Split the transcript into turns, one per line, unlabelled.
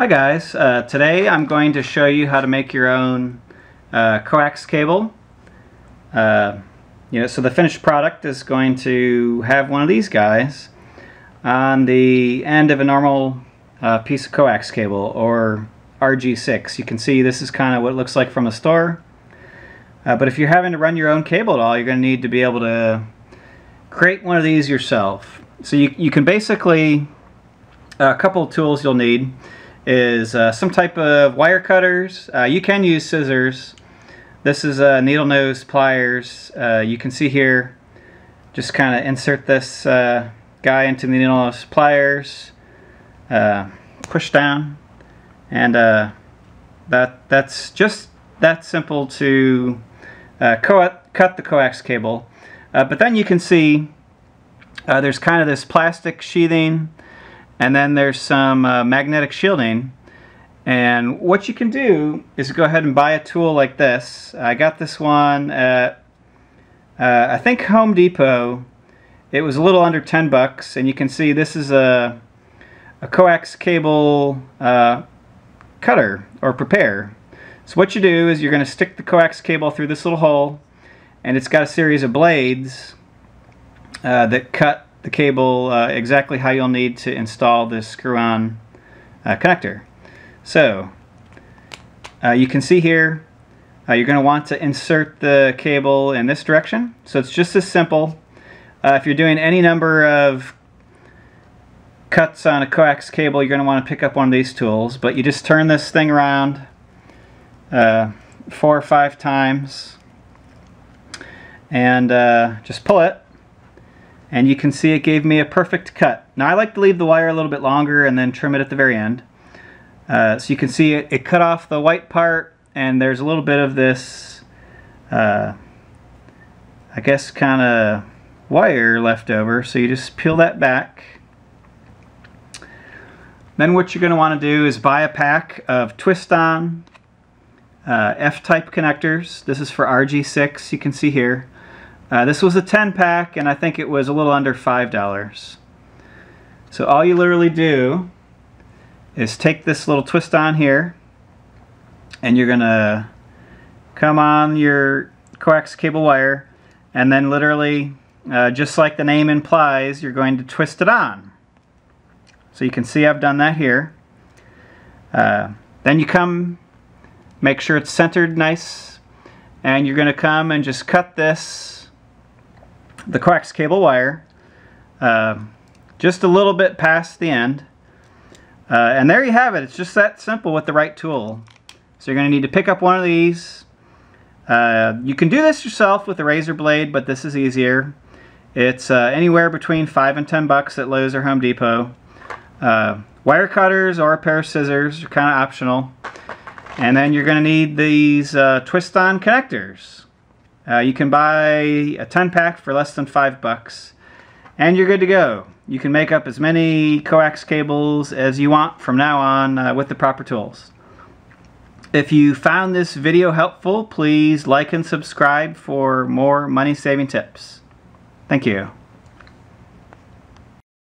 Hi guys, uh, today I'm going to show you how to make your own uh, coax cable. Uh, you know, so the finished product is going to have one of these guys on the end of a normal uh, piece of coax cable or RG6. You can see this is kind of what it looks like from the store. Uh, but if you're having to run your own cable at all, you're going to need to be able to create one of these yourself. So you, you can basically, a couple of tools you'll need is uh, some type of wire cutters. Uh, you can use scissors. This is a needle nose pliers. Uh, you can see here, just kind of insert this uh, guy into the needle nose pliers, uh, push down, and uh, that that's just that simple to cut the coax cable. but then you can see there's kind of this plastic sheathing and then there's some uh, magnetic shielding. And what you can do is go ahead and buy a tool like this. I got this one at, uh, I think Home Depot. It was a little under 10 bucks. And you can see this is a, a coax cable uh, cutter or prepare. So what you do is you're going to stick the coax cable through this little hole. And it's got a series of blades uh, that cut the cable uh, exactly how you'll need to install this screw-on uh, connector. So uh, you can see here uh, you're going to want to insert the cable in this direction. So it's just as simple. Uh, if you're doing any number of cuts on a coax cable, you're going to want to pick up one of these tools. But you just turn this thing around uh, four or five times and just pull it and you can see it gave me a perfect cut. Now I like to leave the wire a little bit longer and then trim it at the very end. Uh, so you can see it, it cut off the white part and there's a little bit of this, uh, I guess kind of wire left over. So you just peel that back. Then what you're going to want to do is buy a pack of twist-on uh, F-type connectors. This is for RG6, you can see here. Uh, this was a 10 pack and I think it was a little under $5. So all you literally do is take this little twist on here and you're gonna come on your coax cable wire and then literally uh, just like the name implies you're going to twist it on. So you can see I've done that here. Uh, then you come make sure it's centered nice and you're going to come and just cut this the coax cable wire uh, just a little bit past the end. Uh, and there you have it. It's just that simple with the right tool. So you're going to need to pick up one of these. Uh, you can do this yourself with a razor blade, but this is easier. It's uh, anywhere between 5 and 10 bucks at Lowe's or Home Depot. Uh, wire cutters or a pair of scissors are kind of optional. And then you're going to need these uh, twist-on connectors. Uh, you can buy a 10 pack for less than 5 bucks and you're good to go. You can make up as many coax cables as you want from now on uh, with the proper tools. If you found this video helpful, please like and subscribe for more money saving tips. Thank you.